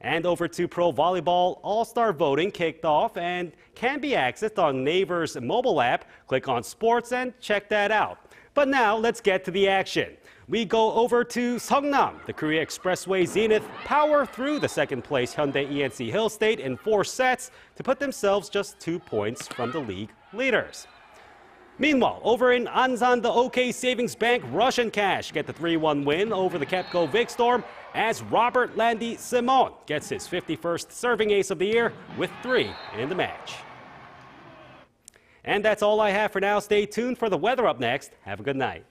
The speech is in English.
And over to pro volleyball, all-star voting kicked off and can be accessed on Naver's mobile app. Click on sports and check that out. But now let's get to the action. We go over to Seongnam. The Korea Expressway Zenith power through the second place Hyundai E&C Hillstate in four sets to put themselves just two points from the league leaders. Meanwhile, over in Ansan, the OK Savings Bank Rush N Cash get the 3-1 win over the KEPCO Vixtorm as Robertlandy Simon gets his 51st serving ace of the year with three in the match. And that's all I have for now. Stay tuned for the weather up next. Have a good night.